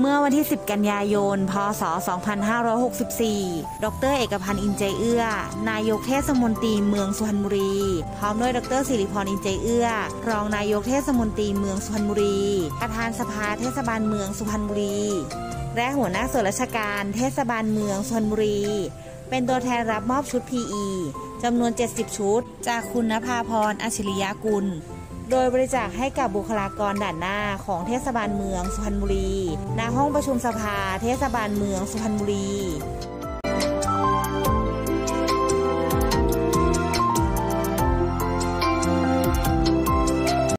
เมื่อวันที่ 10 กันยายน พศ 2564 ดร เอกพันธ์อินเจเอื้อ นายกเทศมนตรีเมืองสุพรรณบุรี พร้อมด้วยดรสิริพรอินเจเอื้อ รองนายกเทศมนตรีเมืองสุพรรณบุรี ประธานสภาเทศบาลเมืองสุพรรณบุรี และหัวหน้าส่วนราชการเทศบาลเมืองสุพรรณบุรี เป็นตัวแทนรับมอบชุด PE จำนวน 70 ชุด จากคุณนภาพรอัจฉริยะกุล โดยบริจาคให้กับบุคลากรด่านหน้าของเทศบาลเมืองสุพรรณบุรี ณ ห้องประชุมสภาเทศบาลเมืองสุพรรณบุรี